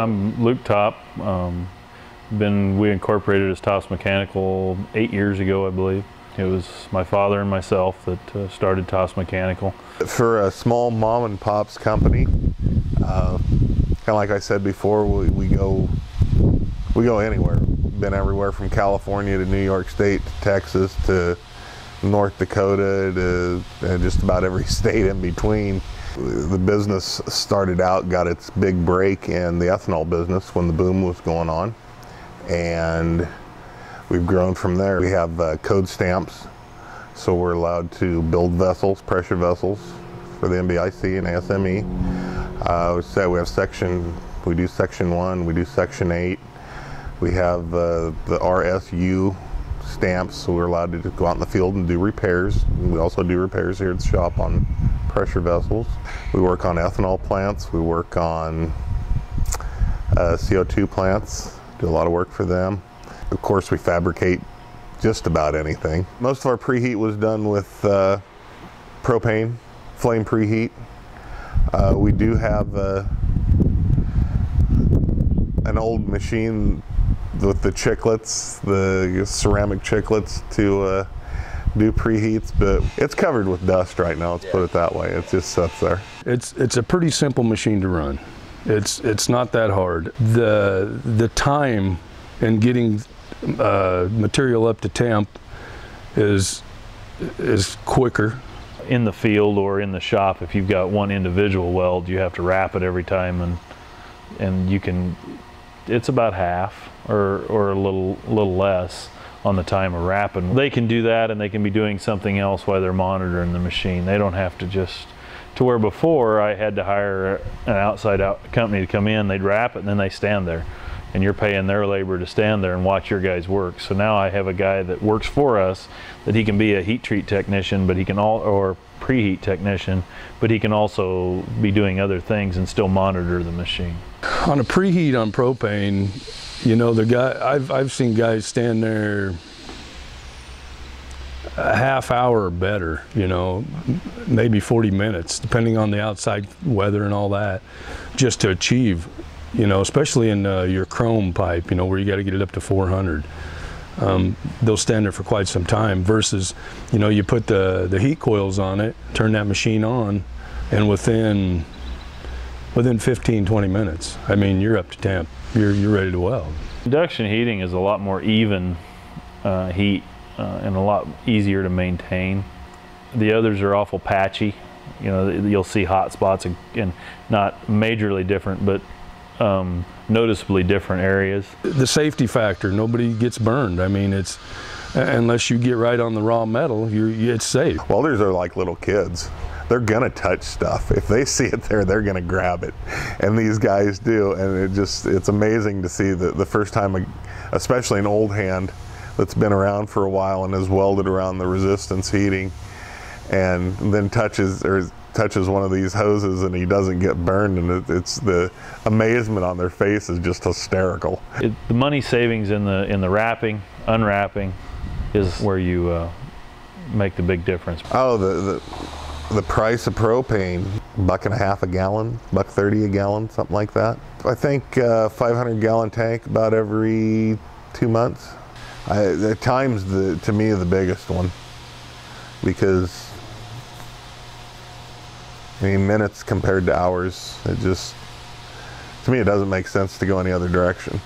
I'm Luke Topp. Um, been we incorporated as Topp's Mechanical eight years ago, I believe. It was my father and myself that uh, started Topp's Mechanical. For a small mom and pops company, uh, kind of like I said before, we, we go we go anywhere. Been everywhere from California to New York State to Texas to North Dakota to uh, just about every state in between. The business started out, got its big break in the ethanol business when the boom was going on, and we've grown from there. We have uh, code stamps, so we're allowed to build vessels, pressure vessels for the NBIC and ASME. Uh, we say we have section, we do section one, we do section eight. We have uh, the RSU stamps, so we're allowed to go out in the field and do repairs. We also do repairs here at the shop on pressure vessels. We work on ethanol plants. We work on uh, CO2 plants. Do a lot of work for them. Of course, we fabricate just about anything. Most of our preheat was done with uh, propane, flame preheat. Uh, we do have uh, an old machine with the chiclets, the ceramic chiclets to uh, do preheats, but it's covered with dust right now. Let's yeah. put it that way. It just sits there. It's it's a pretty simple machine to run. It's it's not that hard. The the time in getting uh, material up to temp is is quicker. In the field or in the shop, if you've got one individual weld, you have to wrap it every time, and and you can. It's about half or or a little little less on the time of wrapping. They can do that and they can be doing something else while they're monitoring the machine. They don't have to just, to where before I had to hire an outside out company to come in, they'd wrap it and then they stand there. And you're paying their labor to stand there and watch your guys work. So now I have a guy that works for us that he can be a heat treat technician, but he can all, or preheat technician, but he can also be doing other things and still monitor the machine. On a preheat on propane, you know, the guy I've I've seen guys stand there a half hour or better, you know, maybe 40 minutes, depending on the outside weather and all that, just to achieve, you know, especially in uh, your chrome pipe, you know, where you got to get it up to 400. Um, they'll stand there for quite some time versus, you know, you put the, the heat coils on it, turn that machine on, and within within 15, 20 minutes, I mean, you're up to temp you're, you're ready to weld. Induction heating is a lot more even uh, heat uh, and a lot easier to maintain. The others are awful patchy. You know, you'll see hot spots and not majorly different, but um, noticeably different areas. The safety factor, nobody gets burned. I mean, it's unless you get right on the raw metal, you're, it's safe. Welders are like little kids they're gonna touch stuff. If they see it there, they're gonna grab it. And these guys do, and it just, it's amazing to see that the first time, especially an old hand that's been around for a while and has welded around the resistance heating and then touches, or touches one of these hoses and he doesn't get burned and it, it's the amazement on their face is just hysterical. It, the money savings in the in the wrapping, unwrapping is where you uh, make the big difference. Oh, the, the the price of propane, buck and a half a gallon, buck 30 a gallon, something like that. I think uh, 500 gallon tank about every two months. I, at times, the, to me, the biggest one because I mean, minutes compared to hours, it just, to me, it doesn't make sense to go any other direction.